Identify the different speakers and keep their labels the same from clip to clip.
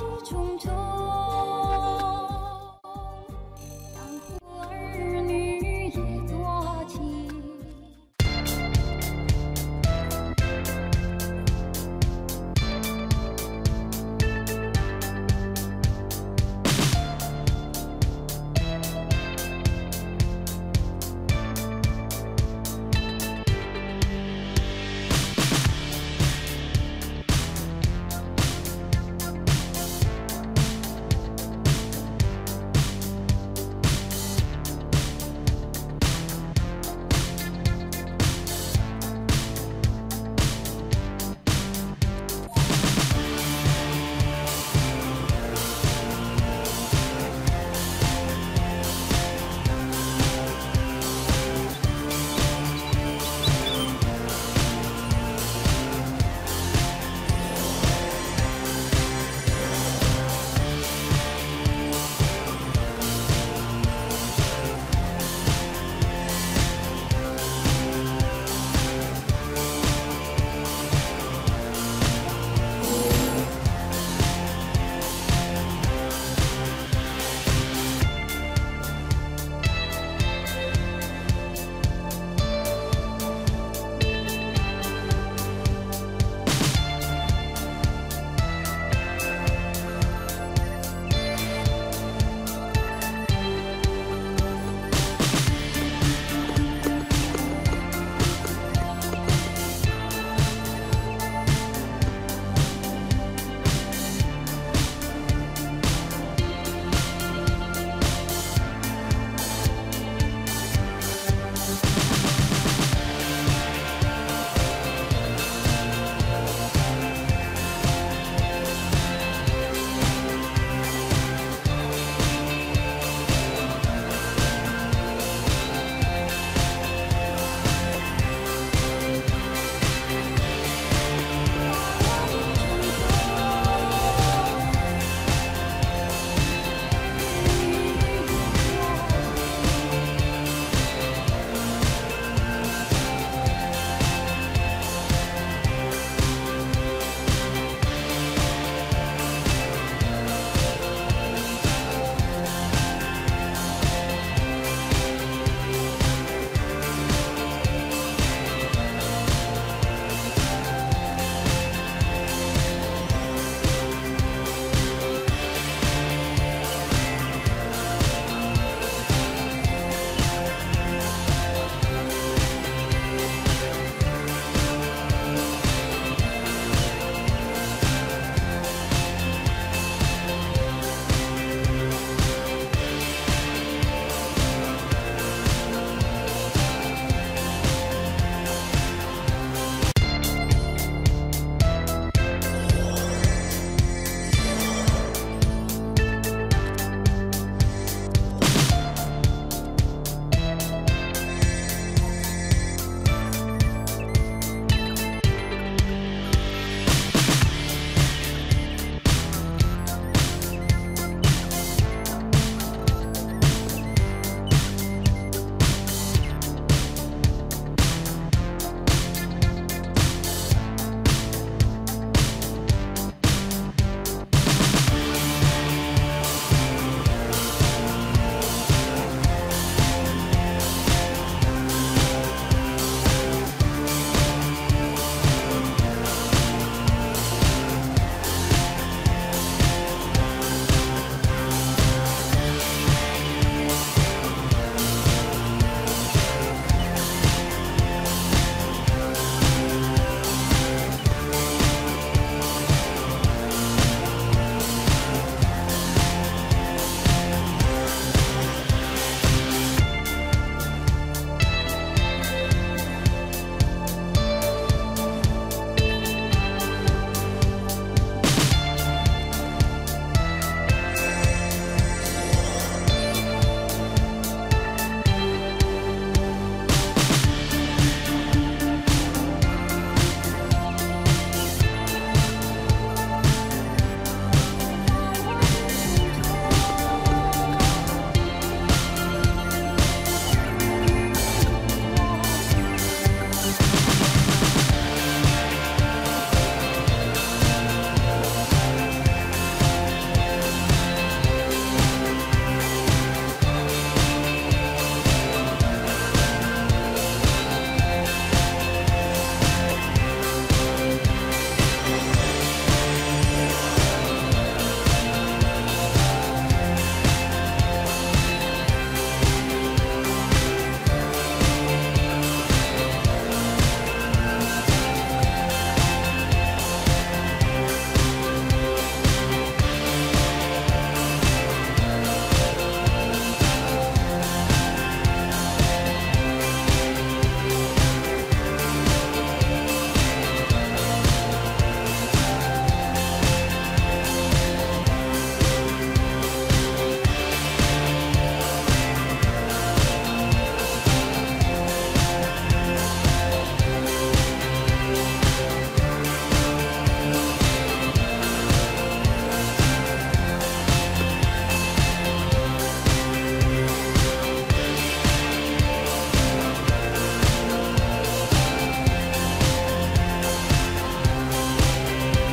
Speaker 1: 去重重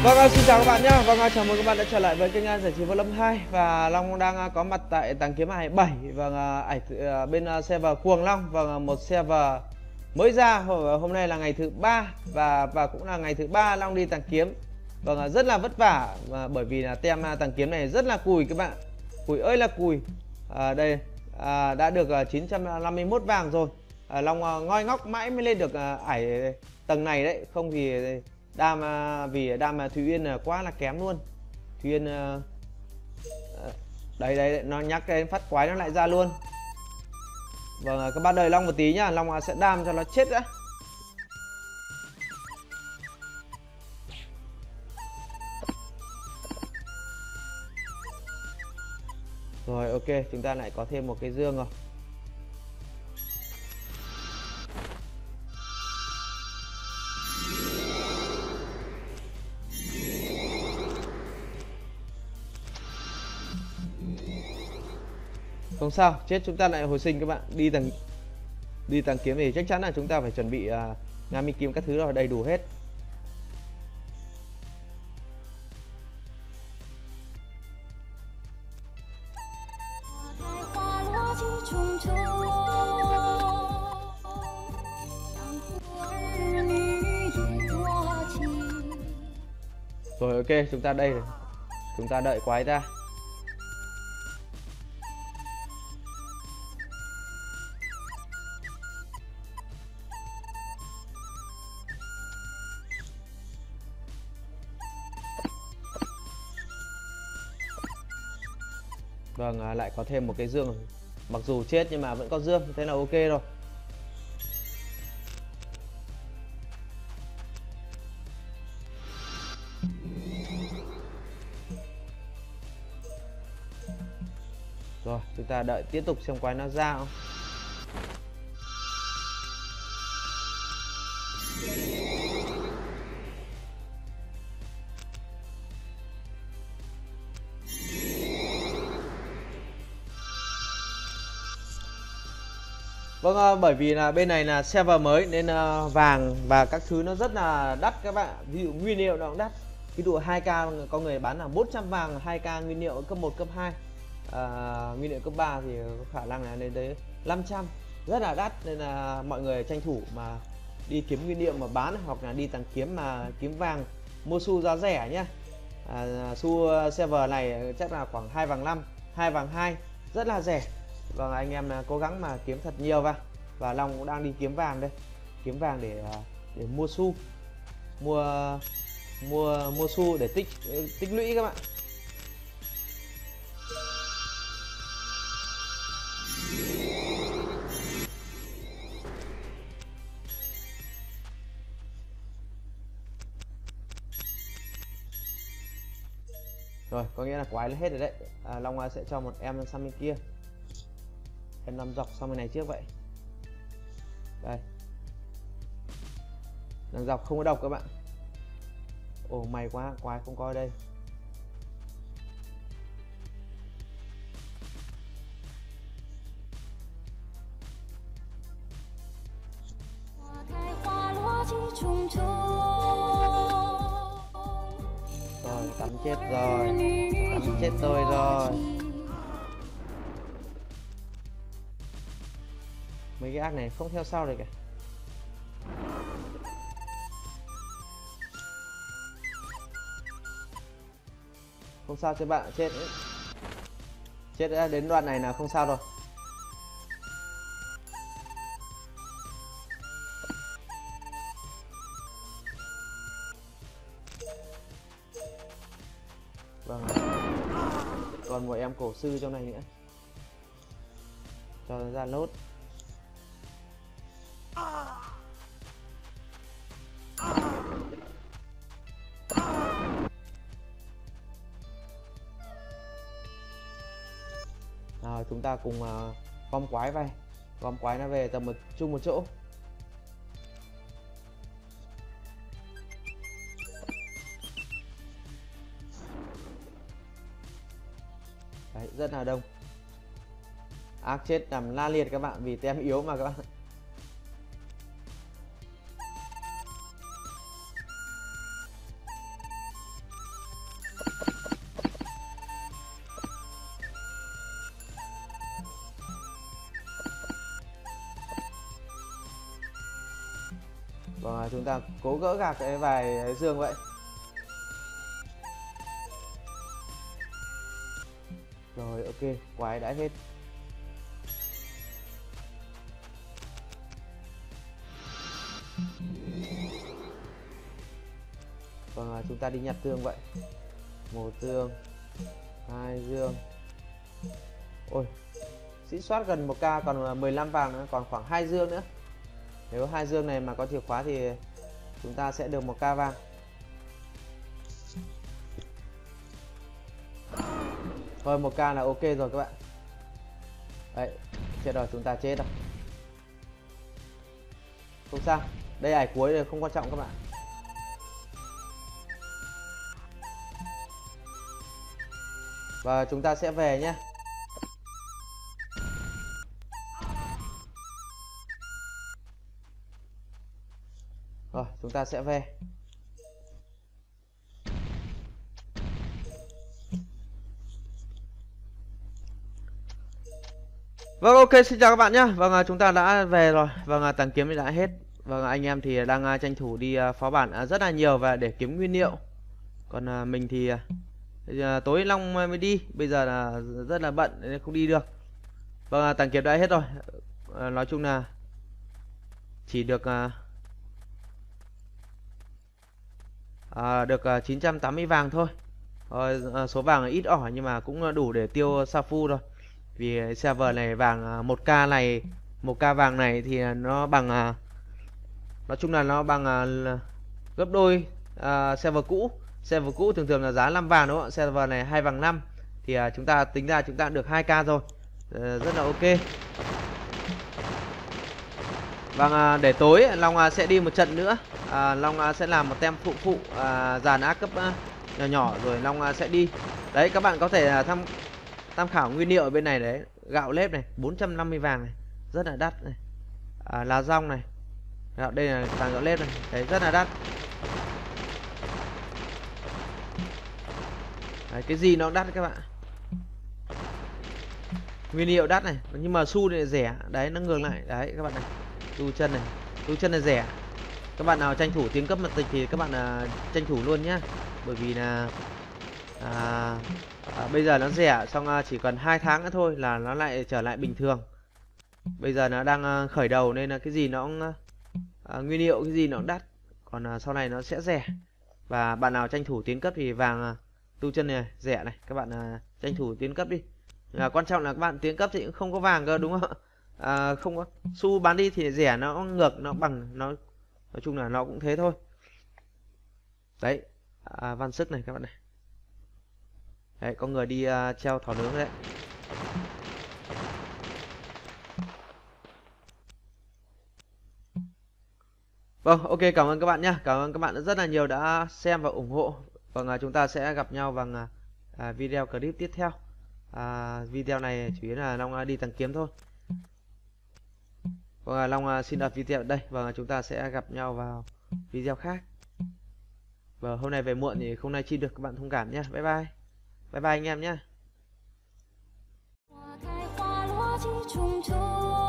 Speaker 2: Vâng, à, xin chào các bạn nhé. Vâng, à, chào mừng các bạn đã trở lại với kênh à, giải trí Võ Lâm 2 và Long đang có mặt tại tàng kiếm hải 7 và ảnh bên server Cuồng Long. Và một server mới ra. Hôm nay là ngày thứ ba. Và và cũng là ngày thứ ba Long đi tàng kiếm. Vâng rất là vất vả. Và bởi vì là tem tàng kiếm này rất là cùi các bạn. Cùi ơi là cùi. À, đây à, đã được 951 vàng rồi. À, Long ngoi ngóc mãi mới lên được ải tầng này đấy. Không thì đam à, vì đam à, Thúy Uyên à, quá là kém luôn. Thúy Uyên đây đây nó nhắc đến phát quái nó lại ra luôn. Vâng các bạn đợi Long một tí nhá, Long sẽ đam cho nó chết đã. Rồi, ok, chúng ta lại có thêm một cái dương rồi. Không sao, chết chúng ta lại hồi sinh các bạn Đi tầng đi tầng kiếm thì chắc chắn là chúng ta phải chuẩn bị uh, Nga mi các thứ rồi đầy đủ hết Rồi ok, chúng ta đây rồi. Chúng ta đợi quái ra. À, lại có thêm một cái dương. Mặc dù chết nhưng mà vẫn có dương Thế là ok rồi. Rồi, chúng ta đợi tiếp tục xem quái nó ra không? Vâng, ờ, bởi vì là bên này là server mới nên ờ, vàng và các thứ nó rất là đắt các bạn. Ví dụ nguyên liệu nó cũng đắt. Ví dụ 2k có người bán là 400 vàng 2k nguyên liệu cấp 1 cấp 2. À, ờ, nguyên liệu cấp 3 thì khả năng là lên tới 500. Rất là đắt nên là mọi người tranh thủ mà đi kiếm nguyên liệu mà bán hoặc là đi tàng kiếm mà kiếm vàng mua xu giá rẻ nhá. À, xu server này chắc là khoảng 2 vàng 5, 2 vàng 2 rất là rẻ Vâng anh em à, cố gắng mà kiếm thật nhiều vào. Và Long cũng đang đi kiếm vàng đây. Kiếm vàng để à, để mua xu. Mua mua mua xu để tích tích lũy các bạn. Rồi có nghĩa là quái là hết rồi đấy. À, Long à, sẽ cho một em sang bên kia em làm dọc sang bên này trước vậy. Đây. Làm dọc không có độc các bạn. Ồ, may quá, quái không coi đây. Rồi, tắm chết rồi. Tắm chết tôi rồi. Mấy cái ác này không theo sau được kìa. Không sao cho bạn chết. Ấy. chết đã đến đoạn này là không sao rồi. Vâng. Còn một em cổ sư trong này nữa. Cho ra lốt ta cùng uh, gom quái về gom quái nó về tầm một chung một chỗ. Đấy, rất là đông. Ác chết nằm la liệt các bạn vì tem yếu mà các bạn. Vâng chúng ta cố gỡ gạc cái vài dương vậy. Rồi, ok, quái đã hết. Vâng chúng ta đi nhặt tương vậy. Một dương hai dương. Ôi sĩ soát gần một k còn 15 vàng nữa, còn khoảng hai dương nữa nếu hai dương này mà có chìa khóa thì chúng ta sẽ được một ca vàng thôi, một ca là ok rồi các bạn. Đấy, chết rồi, chúng ta chết rồi. Không sao, đây ải cuối rồi không quan trọng các bạn. Và chúng ta sẽ về nhé. Rồi chúng ta sẽ về. Vâng ok xin chào các bạn nhé Vâng à, chúng ta đã về rồi. Vâng à, tàng kiếm thì đã hết. Vâng à, anh em thì đang à, tranh thủ đi à, phó bản à, rất là nhiều và để kiếm nguyên liệu. Còn mình thì tối long mới đi. Bây giờ là rất là bận nên không đi được. Vâng à, tàng kiếm đã hết rồi. À, nói chung là chỉ được à, à, được ờ, 980 vàng thôi. À, số vàng ít ỏi nhưng mà cũng đủ để tiêu Safu rồi. Vì server này vàng 1k này 1k vàng này thì nó bằng nói chung là nó bằng gấp đôi uh, server cũ. Server cũ thường thường là giá 5 vàng đúng không ạ? Server này hai vàng 5 thì à, chúng ta tính ra chúng ta được 2k rồi à, rất là ok. Vâng à, để tối Long à, sẽ đi một trận nữa. À, Long à, sẽ làm một tem phụ phụ à, dàn ác cấp à, nhỏ nhỏ rồi Long à, sẽ đi. Đấy các bạn có thể à, tham tham khảo nguyên liệu ở bên này đấy. Gạo lếp này 450 vàng này Rất là đắt này. À, Lá rong này. Gạo đây là vàng gạo lếp này. Đấy rất là đắt. Đấy, cái gì nó cũng đắt các bạn. Nguyên liệu đắt này nhưng mà su này rẻ. Đấy nó ngược lại. Đấy các bạn này tu chân này. Tu chân là rẻ. Các bạn nào tranh thủ tiến cấp mật tịch thì các bạn à, tranh thủ luôn nhá. Bởi vì là à, à, bây giờ nó rẻ xong à, chỉ cần hai tháng nữa thôi là nó lại trở lại bình thường. Bây giờ nó đang à, khởi đầu nên là cái gì nó cũng à, à nguyên liệu cái gì nó cũng đắt. Còn à, sau này nó sẽ rẻ. Và bạn nào tranh thủ tiến cấp thì vàng à, tu chân này rẻ này. Các bạn à, tranh thủ tiến cấp đi. À, quan trọng là các bạn tiến cấp thì cũng không có vàng cơ đúng không à, không có xu bán đi thì rẻ nó ngược nó bằng nó nói chung là nó cũng thế thôi đấy à, văn sức này các bạn này đấy có người đi uh, treo thỏ nướng đấy Vâng, ok cảm ơn các bạn nhé. Cảm ơn các bạn rất là nhiều đã xem và ủng hộ Vâng, à, chúng ta sẽ gặp nhau bằng uh, video clip tiếp theo. uh, video này chủ yếu là Long đi tăng kiếm thôi. Vâng, à, Long à, xin đặt video ở đây. Vâng, à, chúng ta sẽ gặp nhau vào video khác. Vâng, hôm nay về muộn thì không nay chi được các bạn thông cảm nhé. Bye bye. Bye bye anh em nhé.
Speaker 1: 花开花落几重重。